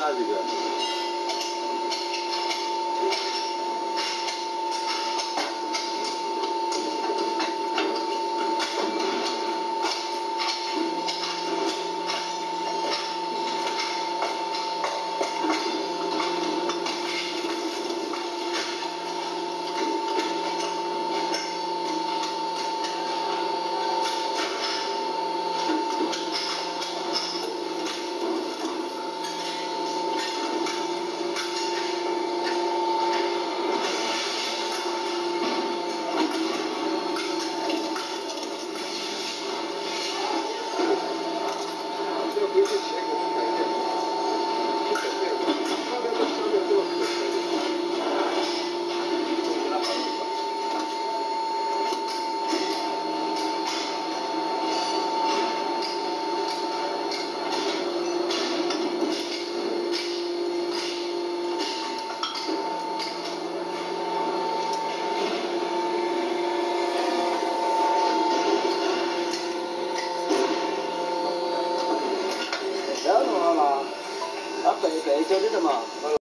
navegando. 不要弄了嘛，啊白白交的的嘛。